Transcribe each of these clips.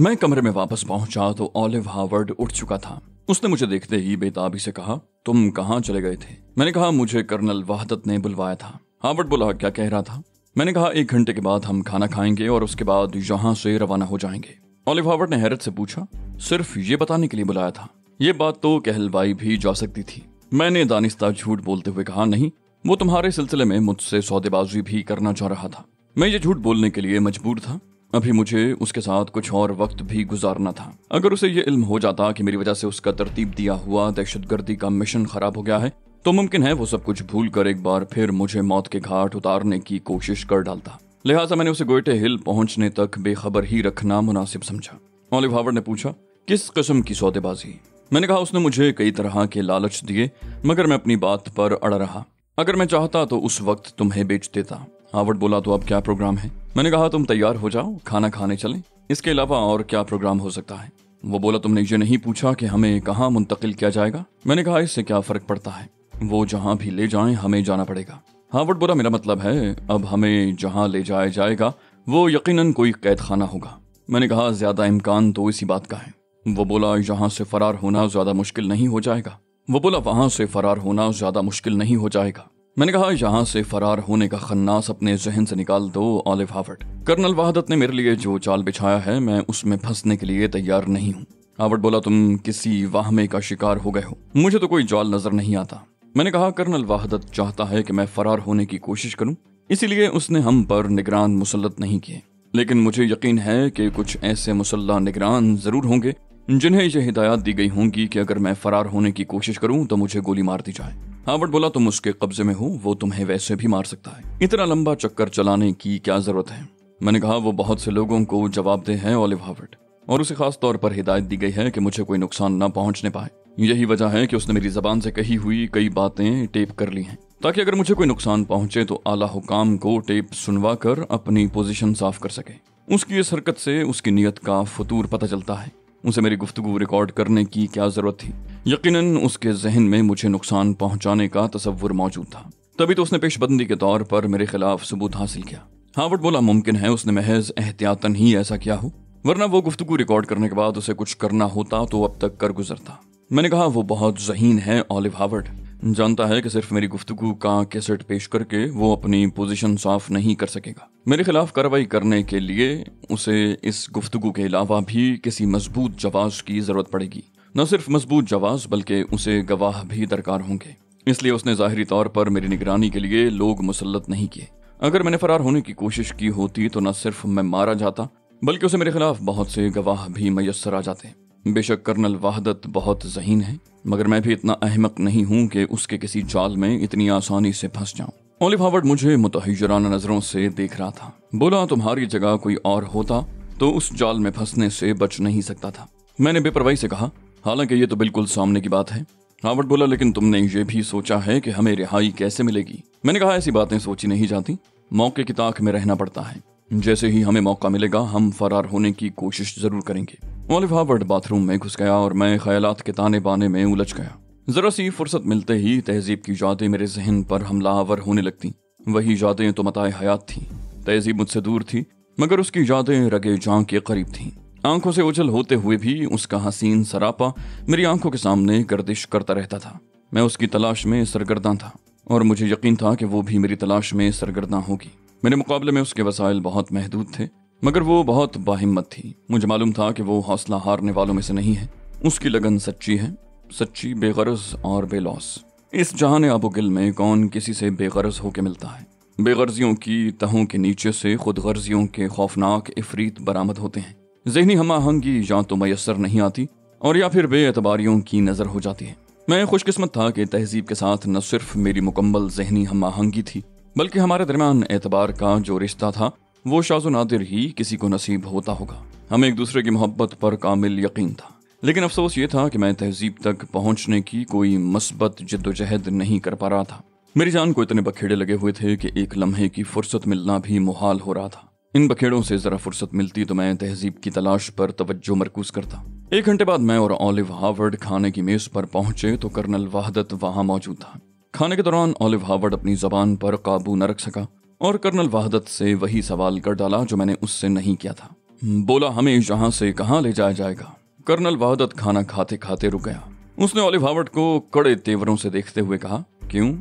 मैं कमरे में वापस पहुँचा तो ऑलिव हार्वर्ड उठ चुका था। उसने मुझे देखते ही बेताबी से कहा, तुम कहाँ चले गए थे? मैंने कहा, मुझे कर्नल वाहदत ने बुलवाया था। हार्वर्ड बोला, क्या कह रहा था? मैंने कहा, एक घंटे के बाद हम खाना खाएँगे और उसके बाद यहाँ से रवाना हो जाएँगे। ऑलिव हार्वर्ड ने हैरत से पूछा, सिर्फ़ ये बताने के लिए बुलाया था? ये बात तो कहलवाई भी जा सकती थी। मैंने दानिस्ता झूठ बोलते हुए कहा, नहीं, वो तुम्हारे सिलसिले में मुझसे सौदेबाजी भी करना चाह रहा था। मैं ये झूठ बोलने के लिए मजबूर था। अभी मुझे उसके साथ कुछ और वक्त भी गुजारना था। अगर उसे ये इल्म हो जाता कि मेरी वजह से उसका तरतीब दिया हुआ दहशतगर्दी का मिशन खराब हो गया है तो मुमकिन है वो सब कुछ भूल कर एक बार फिर मुझे मौत के घाट उतारने की कोशिश कर डालता। लिहाजा मैंने उसे गोयटे हिल पहुँचने तक बेखबर ही रखना मुनासिब समझा। ऑलिव हावर्ड ने पूछा, किस किस्म की सौदेबाजी? मैंने कहा, उसने मुझे कई तरह के लालच दिए, मगर मैं अपनी बात पर अड़ रहा। अगर मैं चाहता तो उस वक्त तुम्हें बेच देता। हावर्ड बोला तो अब क्या प्रोग्राम है? मैंने कहा, तुम तैयार हो जाओ, खाना खाने चलें। इसके अलावा और क्या प्रोग्राम हो सकता है? वो बोला, तुमने ये नहीं पूछा कि हमें कहाँ मुंतकिल किया जाएगा? मैंने कहा, इससे क्या फ़र्क पड़ता है? वो जहाँ भी ले जाएँ, हमें जाना पड़ेगा। हावर्ड बोला, मेरा मतलब है, अब हमें जहाँ ले जाया जाएगा, वो यकीनन कोई कैद खाना होगा। मैंने कहा, ज़्यादा इम्कान तो इसी बात का है। वो बोला, यहाँ से फरार होना ज़्यादा मुश्किल नहीं हो जाएगा। वो बोला, वहाँ से फरार होना ज़्यादा मुश्किल नहीं हो जाएगा। मैंने कहा, यहाँ से फरार होने का खन्नास अपने जहन से निकाल दो ऑलिव हावर्ड। कर्नल वहादत ने मेरे लिए जो चाल बिछाया है, मैं उसमें फंसने के लिए तैयार नहीं हूँ। हावर्ड बोला, तुम किसी वाहमे का शिकार हो गए हो। मुझे तो कोई जाल नज़र नहीं आता। मैंने कहा, कर्नल वाहदत चाहता है कि मैं फरार होने की कोशिश करूँ, इसीलिए उसने हम पर निगरान मुसलत नहीं किए। लेकिन मुझे यकीन है कि कुछ ऐसे मुसल्ला निगरान ज़रूर होंगे, जिन्हें यह हिदायत दी गई होंगी कि अगर मैं फरार होने की कोशिश करूँ तो मुझे गोली मार दी जाए। हावर्ड बोला, तुम उसके कब्जे में हो, वो तुम्हें वैसे भी मार सकता है। इतना लंबा चक्कर चलाने की क्या ज़रूरत है? मैंने कहा, वो बहुत से लोगों को जवाब दे है ऑलिव हावर्ड और उसे खास तौर पर हिदायत दी गई है कि मुझे कोई नुकसान न पहुँचने पाए। यही वजह है कि उसने मेरी जबान से कही हुई कई बातें टेप कर ली हैं। ताकि अगर मुझे कोई नुकसान पहुँचे तो आला हुकाम को टेप सुनवा कर अपनी पोजीशन साफ़ कर सके। उसकी इस हरकत से उसकी नीयत का फतूर पता चलता है। उसे मेरी गुफ्तगु रिकॉर्ड करने की क्या ज़रूरत थी? यकीनन उसके जहन में मुझे नुकसान पहुँचाने का तस्वुर मौजूद था। तभी तो उसने पेशबंदी के तौर पर मेरे खिलाफ सबूत हासिल किया। हावर्ड बोला, मुमकिन है उसने महज एहतियातन ही ऐसा किया हो, वरना वो गुफ्तु रिकॉर्ड करने के बाद उसे कुछ करना होता तो अब तक कर गुजरता। मैंने कहा, वो बहुत जहीन है, ऑलिव हावर्ड जानता है कि सिर्फ़ मेरी गुफ्तगु का कैसेट पेश करके वो अपनी पोजीशन साफ़ नहीं कर सकेगा। मेरे खिलाफ कार्रवाई करने के लिए उसे इस गुफ्तगु के अलावा भी किसी मज़बूत जवाब की ज़रूरत पड़ेगी। न सिर्फ़ मज़बूत जवाब बल्कि उसे गवाह भी दरकार होंगे। इसलिए उसने ज़ाहरी तौर पर मेरी निगरानी के लिए लोग मुसलत नहीं किए। अगर मैंने फरार होने की कोशिश की होती तो न सिर्फ़ मैं मारा जाता, बल्कि उसे मेरे खिलाफ बहुत से गवाह भी मैसर आ जाते। बेशक कर्नल वाहदत बहुत जहीन है, मगर मैं भी इतना अहमक नहीं हूँ कि उसके किसी जाल में इतनी आसानी से फंस जाऊँ। ओलिव हावर्ड मुझे मुतहजराना नज़रों से देख रहा था। बोला, तुम्हारी जगह कोई और होता तो उस जाल में फंसने से बच नहीं सकता था। मैंने बेपरवाही से कहा, हालाँकि ये तो बिल्कुल सामने की बात है। हावर्ड बोला, लेकिन तुमने ये भी सोचा है कि हमें रिहाई कैसे मिलेगी? मैंने कहा, ऐसी बातें सोची नहीं जाती। मौके की ताक में रहना पड़ता है। जैसे ही हमें मौका मिलेगा, हम फरार होने की कोशिश ज़रूर करेंगे। ओलिव हावर्ड बाथरूम में घुस गया और मैं ख्यालात के ताने बाने में उलझ गया। जरा सी फुर्सत मिलते ही तहजीब की यादें मेरे जहन पर हमलावर होने लगती। वही यादें तो मताए हयात थी। तहजीब मुझसे दूर थी, मगर उसकी यादें रगे जां के करीब थीं। आँखों से उछल होते हुए भी उसका हसीन सरापा मेरी आँखों के सामने गर्दिश करता रहता था। मैं उसकी तलाश में सरगर्दा था, और मुझे यकीन था कि वो भी मेरी तलाश में सरगर्दा होगी। मेरे मुकाबले में उसके वसाइल बहुत महदूद थे, मगर वो बहुत बाहिम्मत थी। मुझे मालूम था कि वो हौसला हारने वालों में से नहीं है। उसकी लगन सच्ची है, सच्ची बेगरज और बेलौस। इस जहान अबू गिल में कौन किसी से बेगरज होके मिलता है? बेगर्जियों की तहों के नीचे से खुद गर्जियों के खौफनाक इफरीत बरामद होते हैं। जहनी हम आहंगी या तो मैसर नहीं आती, और या फिर बेतबारियों की नज़र हो जाती है। मैं खुशकिस्मत था कि तहजीब के साथ न सिर्फ़ मेरी मुकम्मल जहनी हम आहंगी थी बल्कि हमारे दरमियान एतबार का जो रिश्ता था, वो शाजो नादिर ही किसी को नसीब होता होगा। हमें एक दूसरे की मोहब्बत पर कामिल यकीन था। लेकिन अफसोस ये था कि मैं तहजीब तक पहुँचने की कोई मस्बत जद्दोजहद नहीं कर पा रहा था। मेरी जान को इतने बखेड़े लगे हुए थे कि एक लम्हे की फुर्सत मिलना भी मुहाल हो रहा था। इन बखेड़ों से जरा फुर्सत मिलती तो मैं तहजीब की तलाश पर तवज्जो मरकूज करता। एक घंटे बाद मैं और ऑलिव हावर्ड खाने की मेज पर पहुँचे तो कर्नल वाहदत वहाँ मौजूद था। खाने के दौरान ऑलिव हावर्ड अपनी जबान पर काबू न रख सका और कर्नल वाहदत से वही सवाल कर डाला जो मैंने उससे नहीं किया था। बोला, हमें यहाँ से कहाँ ले जाया जाएगा? कर्नल वहादत खाना खाते खाते रुक गया। उसने ओलिव हावर्ड को कड़े तेवरों से देखते हुए कहा, क्यों?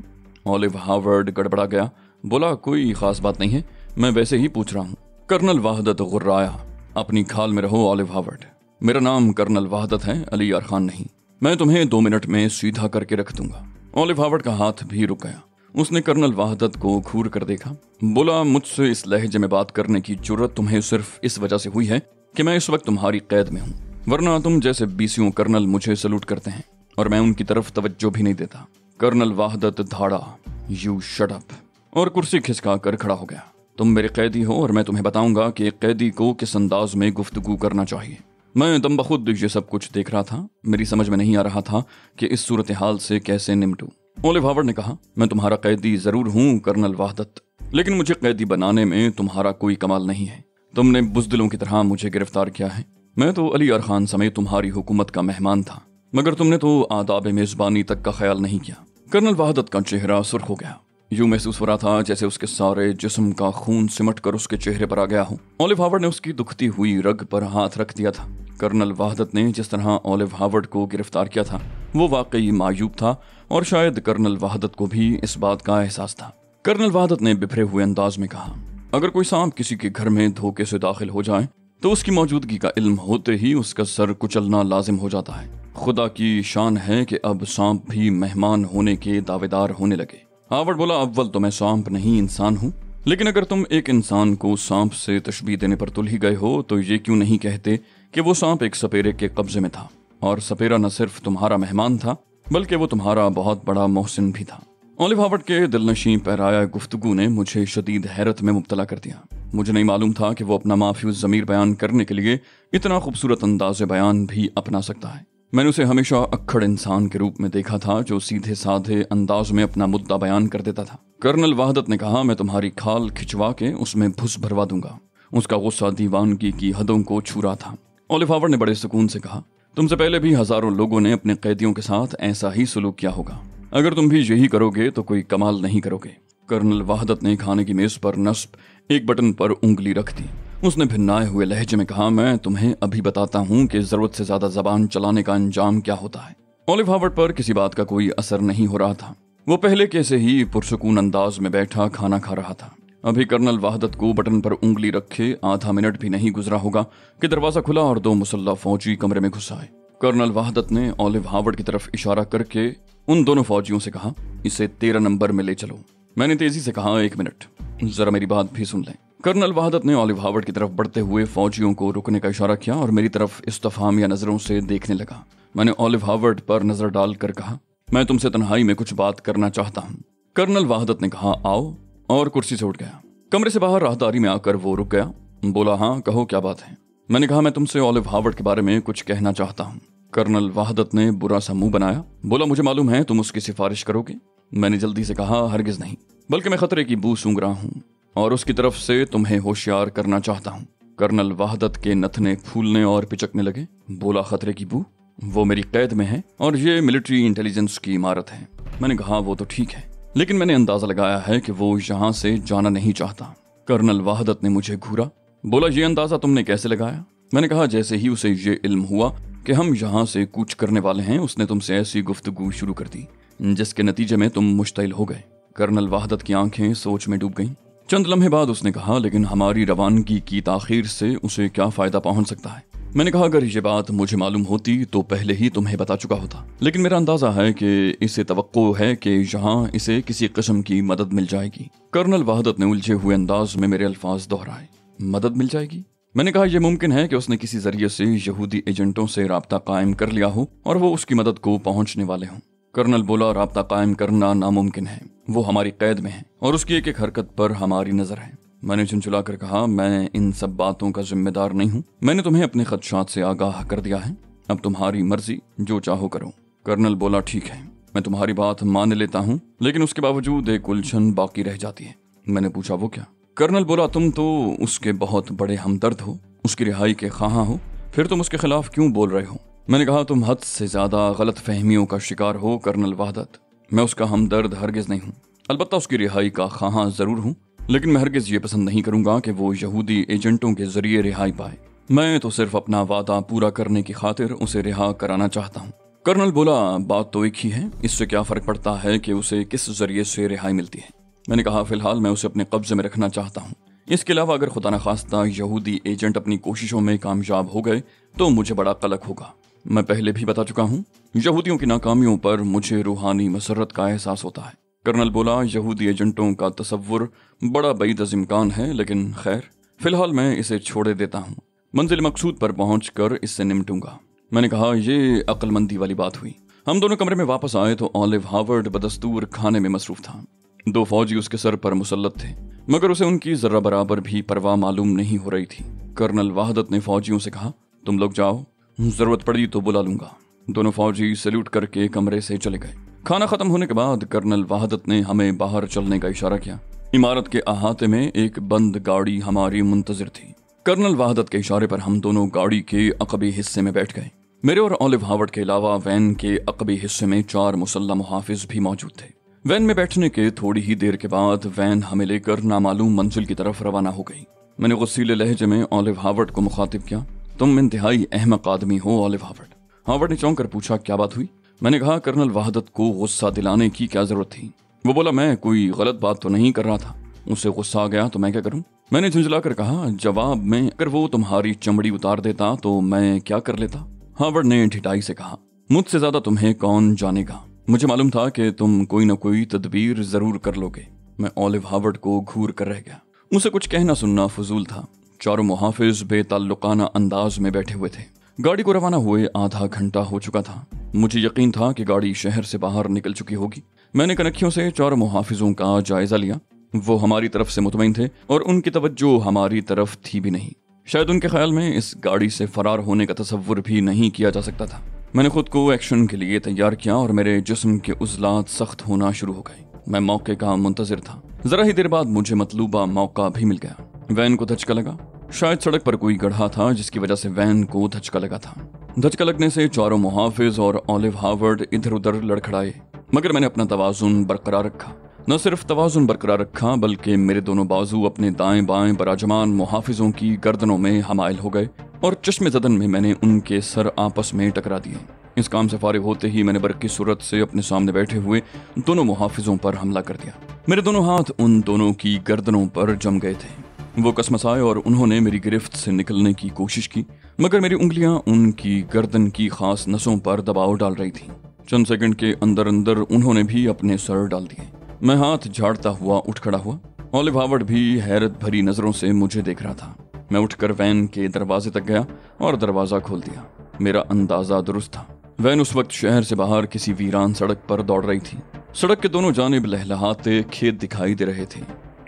ओलिव हावर्ड गड़बड़ा गया। बोला, कोई खास बात नहीं है, मैं वैसे ही पूछ रहा हूँ। कर्नल वहादत गुर्राया, अपनी खाल में रहो ओलिव हावर्ड मेरा नाम कर्नल वहादत है, अली यार खान नहीं। मैं तुम्हें दो मिनट में सीधा करके रख दूँगा। ओलिव हावर्ड का हाथ भी रुक गया। उसने कर्नल वहादत को घूर कर देखा। बोला, मुझसे इस लहजे में बात करने की ज़रूरत तुम्हें सिर्फ़ इस वजह से हुई है कि मैं इस वक्त तुम्हारी कैद में हूँ। वरना तुम जैसे बीसियों कर्नल मुझे सलूट करते हैं, और मैं उनकी तरफ़ तवज्जो भी नहीं देता। कर्नल वाहदत, धाड़ा यू शडअप और कुर्सी खिसका कर खड़ा हो गया। तुम मेरे कैदी हो, और मैं तुम्हें बताऊँगा कि एक कैदी को किस अंदाज में गुफ्तगू करना चाहिए। मैं दम बखुद ये सब कुछ देख रहा था। मेरी समझ में नहीं आ रहा था कि इस सूरत हाल से कैसे निमटू। ओलिव हावर्ड ने कहा, मैं तुम्हारा कैदी ज़रूर हूँ, कर्नल वाहदत। लेकिन मुझे कैदी बनाने में तुम्हारा कोई कमाल नहीं है। तुमने बुजदिलों की तरह मुझे गिरफ़्तार किया है। मैं तो अली अर खान समेत तुम्हारी हुकूमत का मेहमान था। मगर तुमने तो आदाब मेजबानी तक का ख्याल नहीं किया। कर्नल वहादत का चेहरा सुर्ख हो गया। यूँ महसूस हो रहा था जैसे उसके सारे जिस्म का खून सिमट कर उसके चेहरे पर आ गया हो। ओलिव हावर्ड ने उसकी दुखती हुई रग पर हाथ रख दिया था। कर्नल वहादत ने जिस तरह ओलिव हावर्ड को गिरफ़्तार किया था, वो वाकई मायूब था और शायद कर्नल वहादत को भी इस बात का एहसास था। कर्नल वहादत ने बिफरे हुए अंदाज में कहा, अगर कोई सांप किसी के घर में धोखे से दाखिल हो जाए तो उसकी मौजूदगी का इल्म होते ही उसका सर कुचलना लाजिम हो जाता है। खुदा की शान है कि अब सांप भी मेहमान होने के दावेदार होने लगे। हावर्ड बोला, अव्वल तो मैं सांप नहीं, इंसान हूँ। लेकिन अगर तुम एक इंसान को सांप से तशबी देने पर तुल ही गए हो तो ये क्यों नहीं कहते कि वो सांप एक सपेरे के कब्जे में था? और सपेरा न सिर्फ़ तुम्हारा मेहमान था, बल्कि वो तुम्हारा बहुत बड़ा मोहसिन भी था। ओलिव हावर्ड के दिलनशी पहराया गुफ्तगु ने मुझे शदीद हैरत में मुबतला कर दिया। मुझे नहीं मालूम था कि वो अपना माफ़ी जमीर बयान करने के लिए इतना खूबसूरत अंदाज बयान भी अपना सकता है। मैंने उसे हमेशा अक्खड़ इंसान के रूप में देखा था, जो सीधे साधे अंदाज में अपना मुद्दा बयान कर देता था। कर्नल वाहदत ने कहा, मैं तुम्हारी खाल खिंचवा के उसमें भुस भरवा दूँगा। उसका गुस्सा दीवानगी की हदों को छू रहा था ओलिफावर ने बड़े सुकून से कहा, तुमसे पहले भी हज़ारों लोगों ने अपने कैदियों के साथ ऐसा ही सलूक किया होगा। अगर तुम भी यही करोगे तो कोई कमाल नहीं करोगे। कर्नल वाहदत ने खाने की मेज पर नस्ब एक बटन पर उंगली रख दी। उसने भिन्नाए हुए लहजे में कहा, मैं तुम्हें अभी बताता हूँ कि ज़रूरत से ज़्यादा जबान चलाने का अंजाम क्या होता है। ओलिव हावर्ड पर किसी बात का कोई असर नहीं हो रहा था। वो पहले कैसे ही पुरसकून अंदाज में बैठा, खाना खा रहा था। अभी कर्नल वाहदत को बटन पर उंगली रखे आधा मिनट भी नहीं गुजरा होगा कि दरवाज़ा खुला और दो मुसल्ला फौजी कमरे में घुस आए। कर्नल वाहदत ने ओलिव हावर्ड की तरफ़ इशारा करके उन दोनों फौजियों से कहा, इसे तेरह नंबर में ले चलो। मैंने तेज़ी से कहा, एक मिनट। जरा मेरी बात भी सुन लें। कर्नल वहादत ने ऑलिव हावर्ड की तरफ़ बढ़ते हुए फौजियों को रुकने का इशारा किया और मेरी तरफ़ इस्तफाम या नज़रों से देखने लगा। मैंने ऑलिव हावर्ड पर नज़र डालकर कहा, मैं तुमसे तन्हाई में कुछ बात करना चाहता हूँ। कर्नल वहादत ने कहा, आओ, और कुर्सी से उठ गया। कमरे से बाहर राहदारी में आकर वो रुक गया। बोला हाँ कहो, क्या बात है? मैंने कहा, मैं तुमसे ऑलिव हावर्ड के बारे में कुछ कहना चाहता हूँ। कर्नल वाहदत ने बुरा सा मुँह बनाया। बोला, मुझे मालूम है तुम उसकी सिफारिश करोगे? मैंने जल्दी से कहा, हरगिज नहीं, बल्कि मैं खतरे की बू सूंघ रहा हूँ। और उसकी तरफ़ से तुम्हें होशियार करना चाहता हूँ। कर्नल वाहदत के नथने फूलने और पिचकने लगे। बोला खतरे की बू, वो मेरी कैद में है और ये मिलिट्री इंटेलिजेंस की इमारत है। मैंने कहा, वो तो ठीक है। लेकिन मैंने अंदाज़ा लगाया है कि वो यहाँ से जाना नहीं चाहता। कर्नल वाहदत ने मुझे घूरा। बोला, ये अंदाज़ा तुमने कैसे लगाया? मैंने कहा, जैसे ही उसे ये इल्म हुआ कि हम यहाँ से कूच करने वाले हैं, उसने तुमसे ऐसी गुफ्तगु शुरू कर दी, जिसके नतीजे में तुम मुश्तिल हो गए। कर्नल वाहदत की आँखें सोच में डूब गईं। चंद लम्हे बाद उसने कहा, लेकिन हमारी रवानगी की ताखीर से उसे क्या फ़ायदा पहुँच सकता है? मैंने कहा, अगर ये बात मुझे मालूम होती तो पहले ही तुम्हें बता चुका होता। लेकिन मेरा अंदाज़ा है कि इसे तो है कि यहाँ इसे किसी किस्म की मदद मिल जाएगी। कर्नल वहादत ने उलझे हुए अंदाज में मेरे अल्फाज दोहराए। मदद मिल जाएगी? मैंने कहा यह मुमकिन है कि उसने किसी ज़रिए से यहूदी एजेंटों से रबता कायम कर लिया हो और वो उसकी मदद को पहुँचने वाले हों। कर्नल बोला, रबता कायम करना नामुमकिन है। वो हमारी कैद में है और उसकी एक एक हरकत पर हमारी नज़र है। मैंने चुनचुला कर कहा, मैं इन सब बातों का जिम्मेदार नहीं हूँ। मैंने तुम्हें अपने खदशात से आगाह कर दिया है। अब तुम्हारी मर्ज़ी, जो चाहो करो। कर्नल बोला, ठीक है, मैं तुम्हारी बात मान लेता हूँ, लेकिन उसके बावजूद एक उलझन बाकी रह जाती है। मैंने पूछा, वो क्या? कर्नल बोला, तुम तो उसके बहुत बड़े हमदर्द हो, उसकी रिहाई के खां हो। फिर तुम उसके खिलाफ क्यों बोल रहे हो? मैंने कहा, तुम हद से ज़्यादा गलत फहमियों का शिकार हो, कर्नल वाहदत। मैं उसका हमदर्द हरगिज नहीं हूँ। अलबत्ता उसकी रिहाई का खां ज़रूर हूँ, लेकिन मैं हरगिज ये पसंद नहीं करूँगा कि वो यहूदी एजेंटों के ज़रिए रिहाई पाए। मैं तो सिर्फ़ अपना वादा पूरा करने की खातिर उसे रिहा कराना चाहता हूँ। कर्नल बोला, बात तो एक ही है। इससे क्या फ़र्क पड़ता है कि उसे किस ज़रिए से रिहाई मिलती है? मैंने कहा, फ़िलहाल मैं उसे अपने कब्जे में रखना चाहता हूँ। इसके अलावा अगर खुदा न खास्ता यहूदी एजेंट अपनी कोशिशों में कामयाब हो गए तो मुझे बड़ा कलक होगा। मैं पहले भी बता चुका हूँ, यहूदियों की नाकामियों पर मुझे रूहानी मसरत का एहसास होता है। कर्नल बोला, यहूदी एजेंटों का तस्वुर बड़ा बईद इम्कान है, लेकिन खैर, फ़िलहाल मैं इसे छोड़े देता हूँ। मंजिल मकसूद पर पहुँच कर इससे निमटूँगा। मैंने कहा, ये अक्लमंदी वाली बात हुई। हम दोनों कमरे में वापस आए तो ऑलिव हार्वर्ड बदस्तूर खाने में मसरूफ था। दो फौजी उसके सर पर मुसलत थे, मगर उसे उनकी जरा बराबर भी परवाह मालूम नहीं हो रही थी। कर्नल वाहदत ने फौजियों से कहा, तुम लोग जाओ ज़रूरत पड़ी तो बुला लूँगा। दोनों फौजी सल्यूट करके कमरे से चले गए। खाना खत्म होने के बाद कर्नल वाहदत ने हमें बाहर चलने का इशारा किया। इमारत के अहाते में एक बंद गाड़ी हमारी मुंतजर थी। कर्नल वाहदत के इशारे पर हम दोनों गाड़ी के अकबी हिस्से में बैठ गए। मेरे और ऑलिव हावर्ड के अलावा वैन के अकबी हिस्से में चार मुसल्ला मुहाफिज भी मौजूद थे। वैन में बैठने के थोड़ी ही देर के बाद वैन हमें लेकर नामालूम मंजिल की तरफ़ रवाना हो गई। मैंने गुस्सीले लहजे में ऑलिव हावर्ड को मुखातिब किया। तुम इंतहाई अहमक आदमी हो ऑलिव हावर्ड। हावर्ड ने चौंक कर पूछा, क्या बात हुई? मैंने कहा, कर्नल वहादत को गुस्सा दिलाने की क्या ज़रूरत थी? वो बोला, मैं कोई गलत बात तो नहीं कर रहा था। उसे गुस्सा आ गया तो मैं क्या करूँ? मैंने झुंझला कर कहा, जवाब में, अगर वो तुम्हारी चमड़ी उतार देता तो मैं क्या कर लेता? हावर्ड ने ढिटाई से कहा, मुझसे ज़्यादा तुम्हें कौन जानेगा? मुझे मालूम था कि तुम कोई ना कोई तदबीर ज़रूर कर लोगे। मैं ऑलिव हावर्ड को घूर कर रह गया। उसे कुछ कहना सुनना फजूल था। चारों मुहाफिज बेताल्लुकाना अंदाज में बैठे हुए थे। गाड़ी को रवाना हुए आधा घंटा हो चुका था। मुझे यकीन था कि गाड़ी शहर से बाहर निकल चुकी होगी। मैंने कनखियों से चारों मुहाफिजों का जायजा लिया। वो हमारी तरफ़ से मुतमिन थे और उनकी तवज्जो हमारी तरफ़ थी भी नहीं। शायद उनके ख्याल में इस गाड़ी से फरार होने का तस्वुर भी नहीं किया जा सकता था। मैंने खुद को एक्शन के लिए तैयार किया और मेरे जिस्म के उजलात सख्त होना शुरू हो गए। मैं मौके का मुंतजर था। जरा ही देर बाद मुझे मतलूबा मौका भी मिल गया। वैन को धचका लगा। शायद सड़क पर कोई गढ़ा था, जिसकी वजह से वैन को धचका लगा था। धचका लगने से चारों मुहाफिज और ऑलिव हार्वर्ड इधर उधर लड़खड़ाए। मगर मैंने अपना तवाजुन बरकरार रखा। न सिर्फ़ तोज़ुन बरकरार रखा, बल्कि मेरे दोनों बाजू अपने दाएँ बाएँ बराजमान मुहाफिजों की गर्दनों में हमायल हो गए, और चश्मे जदन में मैंने उनके सर आपस में टकरा दिए। इस काम से फारिग होते ही मैंने बरकी सूरत से अपने सामने बैठे हुए दोनों मुहाफिजों पर हमला कर दिया। मेरे दोनों हाथ उन दोनों की गर्दनों पर जम गए थे। वो कसमसाए और उन्होंने मेरी गिरफ्त से निकलने की कोशिश की, मगर मेरी उंगलियाँ उनकी गर्दन की खास नसों पर दबाव डाल रही थी। चंद सेकंड के अंदर अंदर उन्होंने भी अपने सर डाल दिए। मैं हाथ झाड़ता हुआ उठ खड़ा हुआ। ऑलिव हावर्ड भी हैरत भरी नज़रों से मुझे देख रहा था। मैं उठकर वैन के दरवाजे तक गया और दरवाज़ा खोल दिया। मेरा अंदाज़ा दुरुस्त था। वैन उस वक्त शहर से बाहर किसी वीरान सड़क पर दौड़ रही थी। सड़क के दोनों जानब लहलहाते खेत दिखाई दे रहे थे।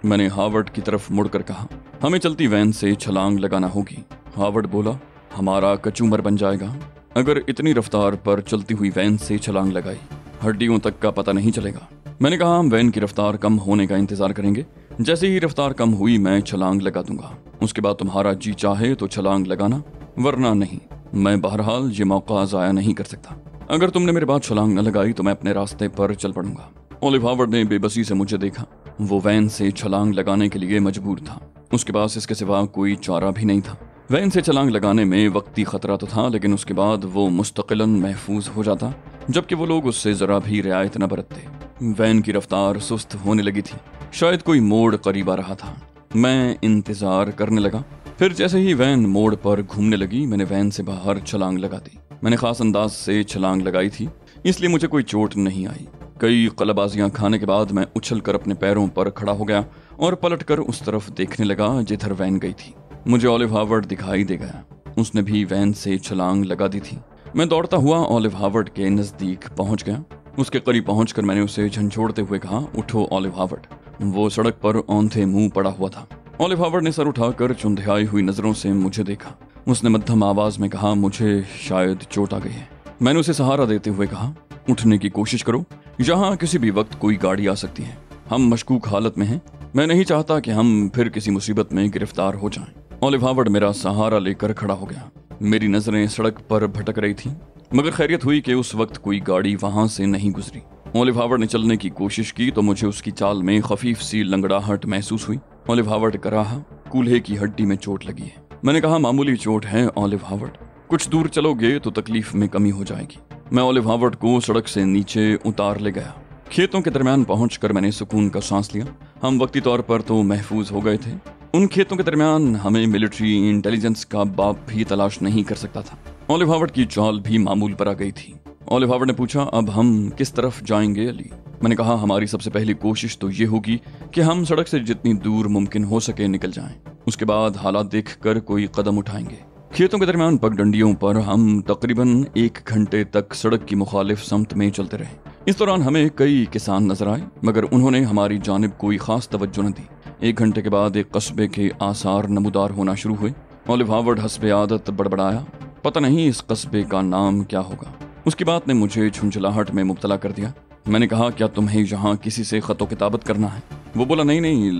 मैंने हावर्ड की तरफ़ मुड़कर कहा, हमें चलती वैन से छलांग लगाना होगी। हावर्ड बोला, हमारा कचूमर बन जाएगा। अगर इतनी रफ्तार पर चलती हुई वैन से छलांग लगाई, हड्डियों तक का पता नहीं चलेगा। मैंने कहा, हम वैन की रफ्तार कम होने का इंतज़ार करेंगे। जैसे ही रफ्तार कम हुई, मैं छलांग लगा दूँगा। उसके बाद तुम्हारा जी चाहे तो छलांग लगाना। वरना नहीं, मैं बहरहाल ये मौका जाया नहीं कर सकता। अगर तुमने मेरे बाद छलांग न लगाई तो मैं अपने रास्ते पर चल पड़ूँगा। ओलिव हावर्ड ने बेबसी से मुझे देखा। वो वैन से छलांग लगाने के लिए मजबूर था। उसके पास इसके सिवा कोई चारा भी नहीं था। वैन से छलांग लगाने में वक्ती खतरा तो था, लेकिन उसके बाद वो मुस्तकिलन महफूज हो जाता, जबकि वो लोग उससे जरा भी रियायत न बरतते। वैन की रफ्तार सुस्त होने लगी थी। शायद कोई मोड़ करीब आ रहा था। मैं इंतज़ार करने लगा। फिर जैसे ही वैन मोड़ पर घूमने लगी, मैंने वैन से बाहर छलांग लगा दी। मैंने खास अंदाज से छलांग लगाई थी, इसलिए मुझे कोई चोट नहीं आई। कई कलबाजियाँ खाने के बाद मैं उछल कर अपने पैरों पर खड़ा हो गया और पलट कर उस तरफ़ देखने लगा, जिधर वैन गई थी। मुझे ऑलिव हावर्ड दिखाई दे गया। उसने भी वैन से छलांग लगा दी थी। मैं दौड़ता हुआ ऑलिव हावर्ड के नज़दीक पहुँच गया। उसके करीब पहुंचकर मैंने उसे झंझोड़ते हुए कहा, उठो, ऑलिव हावर्ड वो सड़क पर औंधे मुँह पड़ा हुआ था। ऑलिव हावर्ड ने सर उठाकर चुंधियाई हुई नज़रों से मुझे देखा। उसने मध्यम आवाज़ में कहा, मुझे शायद चोट आ गई है। मैंने उसे सहारा देते हुए कहा, उठने की कोशिश करो। यहाँ किसी भी वक्त कोई गाड़ी आ सकती है। हम मशकूक हालत में हैं। मैं नहीं चाहता कि हम फिर किसी मुसीबत में गिरफ़्तार हो जाएँ। ऑलिव हावर्ड मेरा सहारा लेकर खड़ा हो गया। मेरी नज़रें सड़क पर भटक रही थी। मगर खैरियत हुई कि उस वक्त कोई गाड़ी वहाँ से नहीं गुजरी। ओलिव हावर्ड ने चलने की कोशिश की तो मुझे उसकी चाल में खफीफ सी लंगड़ाहट महसूस हुई। ओलिव हावर्ड कराहा, कूल्हे की हड्डी में चोट लगी है। मैंने कहा, मामूली चोट है ऑलिव हावर्ड। कुछ दूर चलोगे तो तकलीफ़ में कमी हो जाएगी। मैं ऑलिव हावर्ड को सड़क से नीचे उतार ले गया। खेतों के दरमियान पहुंचकर मैंने सुकून का सांस लिया। हम वक्ती तौर पर तो महफूज हो गए थे। उन खेतों के दरमियान हमें मिलिट्री इंटेलिजेंस का बाप भी तलाश नहीं कर सकता था। ऑलिव हावर्ड की चाल भी मामूल पर आ गई थी। ऑलिव हावर्ड ने पूछा, अब हम किस तरफ़ जाएँगे अली? मैंने कहा, हमारी सबसे पहली कोशिश तो ये होगी कि हम सड़क से जितनी दूर मुमकिन हो सके निकल जाएँ। उसके बाद हालात देखकर कोई कदम उठाएँगे। खेतों के दरमियान पगडंडियों पर हम तकरीबन एक घंटे तक सड़क की मुखालिफ समत में चलते रहे। इस दौरान हमें कई किसान नज़र आए, मगर उन्होंने हमारी जानब कोई खास तवज्जो न दी। एक घंटे के बाद एक कस्बे के आसार नमूदार होना शुरू हुए। ऑलिव हावर्ड हसब आदत बड़बड़ाया। पता नहीं इस कस्बे का नाम क्या होगा। उसकी बात ने मुझे झुंझलाहट में मुबतला कर दिया। मैंने कहा, क्या तुम्हें यहाँ किसी से खतो किताबत करना है? वो बोला, नहीं नहीं,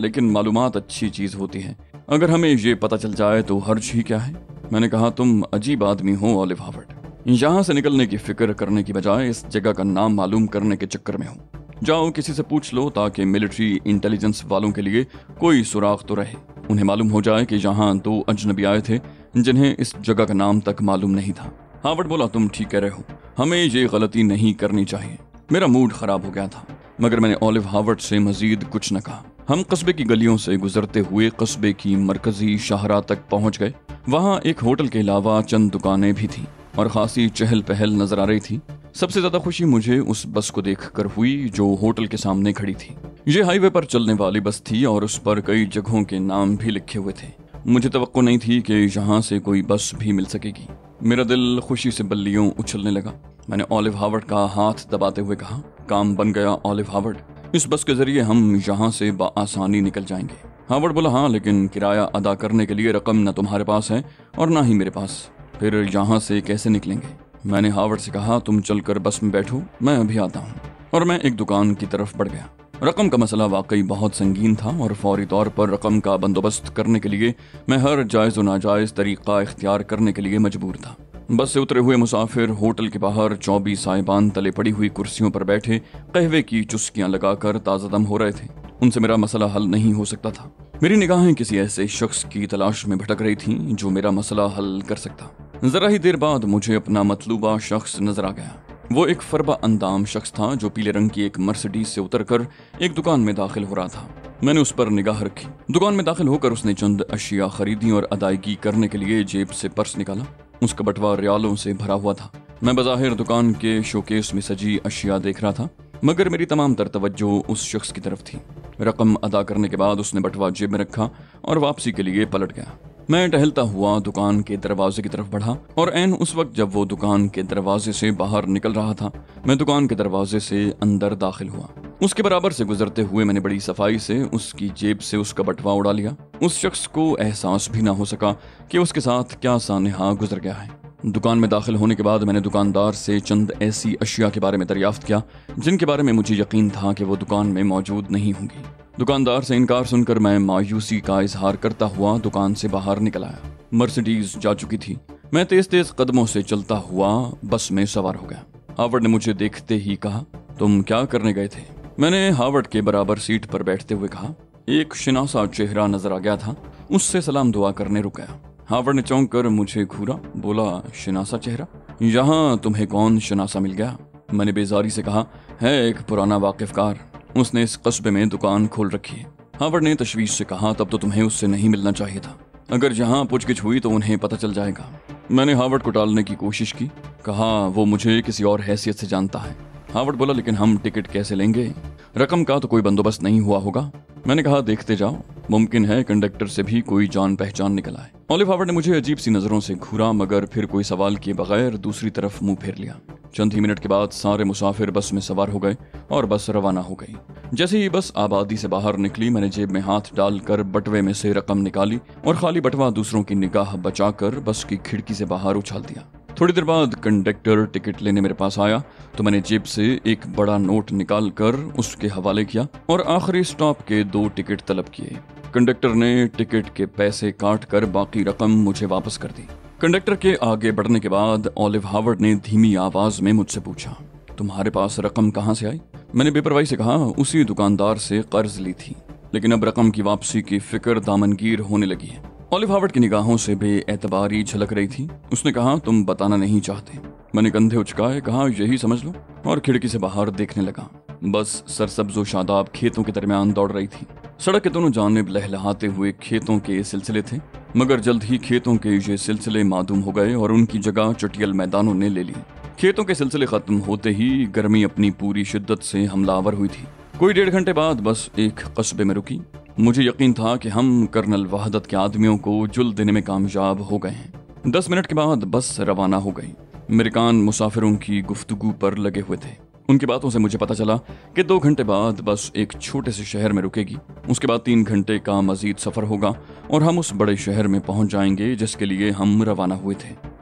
लेकिन मालूम अच्छी चीज़ होती है। अगर हमें ये पता चल जाए तो हर्ज ही क्या है? मैंने कहा, तुम अजीब आदमी हो ऑलिव हावर्ड। यहाँ से निकलने की फ़िक्र करने की बजाय इस जगह का नाम मालूम करने के चक्कर में हो। जाओ, किसी से पूछ लो ताकि मिलिट्री इंटेलिजेंस वालों के लिए कोई सुराग तो रहे। उन्हें मालूम हो जाए कि यहाँ दो अजनबी आए थे जिन्हें इस जगह का नाम तक मालूम नहीं था। हावर्ड बोला, तुम ठीक कह रहे हो। हमें ये गलती नहीं करनी चाहिए। मेरा मूड खराब हो गया था, मगर मैंने ऑलिव हावर्ड से मजीद कुछ न कहा। हम कस्बे की गलियों से गुजरते हुए कस्बे की मरकजी शाहरा तक पहुँच गए। वहाँ एक होटल के अलावा चंद दुकानें भी थीं और खासी चहल पहल नज़र आ रही थी। सबसे ज़्यादा खुशी मुझे उस बस को देखकर हुई, जो होटल के सामने खड़ी थी। ये हाईवे पर चलने वाली बस थी और उस पर कई जगहों के नाम भी लिखे हुए थे। मुझे तो नहीं थी कि यहाँ से कोई बस भी मिल सकेगी। मेरा दिल खुशी से बल्लियों उछलने लगा। मैंने ऑलिव हावर्ड का हाथ दबाते हुए कहा, काम बन गया, ऑलिव हावर्ड इस बस के ज़रिए हम यहाँ से आसानी निकल जाएँगे। हावर्ड बोला हाँ लेकिन किराया अदा करने के लिए रकम न तुम्हारे पास है और ना ही मेरे पास। फिर यहाँ से कैसे निकलेंगे? मैंने हावर्ड से कहा, तुम चलकर बस में बैठो, मैं अभी आता हूँ। और मैं एक दुकान की तरफ़ बढ़ गया। रकम का मसला वाकई बहुत संगीन था और फौरी तौर पर रकम का बंदोबस्त करने के लिए मैं हर जायज़ नाजायज तरीका इख्तियार करने के लिए मजबूर था। बस से उतरे हुए मुसाफिर होटल के बाहर चौबीस साहिबान तले पड़ी हुई कुर्सियों पर बैठे कहवे की चुस्कियाँ लगाकर ताज़ा दम हो रहे थे। उनसे मेरा मसला हल नहीं हो सकता था। मेरी निगाहें किसी ऐसे शख्स की तलाश में भटक रही थीं जो मेरा मसला हल कर सकता। जरा ही देर बाद मुझे अपना मतलूबा शख्स नज़र आ गया। वो एक फरबा अंदाम शख्स था जो पीले रंग की एक मर्सिडीज से उतरकर एक दुकान में दाखिल हो रहा था। मैंने उस पर निगाह रखी। दुकान में दाखिल होकर उसने चंद अशिया खरीदी और अदायगी करने के लिए जेब से पर्स निकाला। उसका बटवा रियालों से भरा हुआ था। मैं बजाहिर दुकान के शोकेस में सजी अशिया देख रहा था, मगर मेरी तमाम तर तवज्जो उस शख्स की तरफ़ थी। रकम अदा करने के बाद उसने बटवा जेब में रखा और वापसी के लिए पलट गया। मैं टहलता हुआ दुकान के दरवाजे की तरफ़ बढ़ा और एन उस वक्त जब वो दुकान के दरवाजे से बाहर निकल रहा था, मैं दुकान के दरवाजे से अंदर दाखिल हुआ। उसके बराबर से गुजरते हुए मैंने बड़ी सफ़ाई से उसकी जेब से उसका बटवा उड़ा लिया। उस शख्स को एहसास भी ना हो सका कि उसके साथ क्या सानहा गुजर गया है। दुकान में दाखिल होने के बाद मैंने दुकानदार से चंद ऐसी अशिया के बारे में दरियाफ्त किया, जिनके बारे में मुझे यकीन था कि वो दुकान में मौजूद नहीं होंगी। दुकानदार से इनकार सुनकर मैं मायूसी का इजहार करता हुआ दुकान से बाहर निकल आया। मर्सिडीज जा चुकी थी। मैं तेज तेज कदमों से चलता हुआ बस में सवार हो गया। हावर्ड ने मुझे देखते ही कहा, तुम क्या करने गए थे? मैंने हावर्ड के बराबर सीट पर बैठते हुए कहा, एक शिनासा चेहरा नज़र आ गया था, उससे सलाम दुआ करने रुक गया। हावर्ड ने चौंक कर मुझे घूरा, बोला, शिनासा चेहरा? यहाँ तुम्हें कौन शिनासा मिल गया? मैंने बेजारी से कहा, है एक पुराना वाकिफकार। उसने इस कस्बे में दुकान खोल रखी है। हावर्ड ने तशवीश से कहा, तब तो तुम्हें उससे नहीं मिलना चाहिए था। अगर जहाँ पुछगिछ हुई तो उन्हें पता चल जाएगा। मैंने हावर्ड को टालने की कोशिश की। कहा, वो मुझे किसी और हैसियत से जानता है। हावर्ड बोला, लेकिन हम टिकट कैसे लेंगे? रकम का तो कोई बंदोबस्त नहीं हुआ होगा। मैंने कहा, देखते जाओ। मुमकिन है कंडक्टर से भी कोई जान पहचान निकल आए। ऑलिव हावर्ड ने मुझे अजीब सी नज़रों से घूरा, मगर फिर कोई सवाल किए बगैर दूसरी तरफ़ मुँह फेर लिया। चंद ही मिनट के बाद सारे मुसाफिर बस में सवार हो गए और बस रवाना हो गई। जैसे ही बस आबादी से बाहर निकली, मैंने जेब में हाथ डालकर बटवे में से रकम निकाली और खाली बटवा दूसरों की निगाह बचाकर बस की खिड़की से बाहर उछाल दिया। थोड़ी देर बाद कंडक्टर टिकट लेने मेरे पास आया तो मैंने जेब से एक बड़ा नोट निकाल कर उसके हवाले किया और आखिरी स्टॉप के दो टिकट तलब किए। कंडक्टर ने टिकट के पैसे काट कर बाकी रकम मुझे वापस कर दी। कंडक्टर के आगे बढ़ने के बाद ऑलिव हावर्ड ने धीमी आवाज़ में मुझसे पूछा, तुम्हारे पास रकम कहाँ से आई? मैंने बेपरवाही से कहा, उसी दुकानदार से कर्ज ली थी, लेकिन अब रकम की वापसी की फ़िक्र दामनगीर होने लगी है। ऑलिव हावर्ड की निगाहों से बेएतबारी झलक रही थी। उसने कहा, तुम बताना नहीं चाहते। मैंने कंधे उचकाए, कहा, यही समझ लो। और खिड़की से बाहर देखने लगा। बस सरसब्जो शादाब खेतों के दरमियान दौड़ रही थी। सड़क के दोनों जानब लहलहाते हुए खेतों के सिलसिले थे, मगर जल्द ही खेतों के ये सिलसिले मादूम हो गए और उनकी जगह चटियल मैदानों ने ले ली। खेतों के सिलसिले खत्म होते ही गर्मी अपनी पूरी शिद्दत से हमलावर हुई थी। कोई डेढ़ घंटे बाद बस एक कस्बे में रुकी। मुझे यकीन था कि हम कर्नल वहादत के आदमियों को जुल देने में कामयाब हो गए हैं। दस मिनट के बाद बस रवाना हो गई। मेरे कान मुसाफिरों की गुफ्तगु पर लगे हुए थे। उनकी बातों से मुझे पता चला कि दो घंटे बाद बस एक छोटे से शहर में रुकेगी। उसके बाद तीन घंटे का मजीद सफ़र होगा और हम उस बड़े शहर में पहुँच जाएँगे जिसके लिए हम रवाना हुए थे।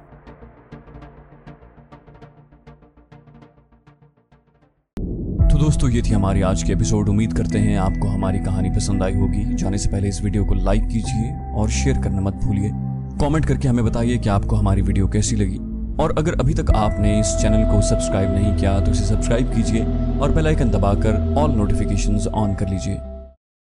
तो दोस्तों, ये थी हमारी आज की एपिसोड उम्मीद करते हैं आपको हमारी कहानी पसंद आई होगी। जाने से पहले इस वीडियो को लाइक कीजिए और शेयर करना मत भूलिए। कमेंट करके हमें बताइए कि आपको हमारी वीडियो कैसी लगी। और अगर अभी तक आपने इस चैनल को सब्सक्राइब नहीं किया तो इसे सब्सक्राइब कीजिए और बेल आइकन दबाकर ऑल नोटिफिकेशंस ऑन कर लीजिए।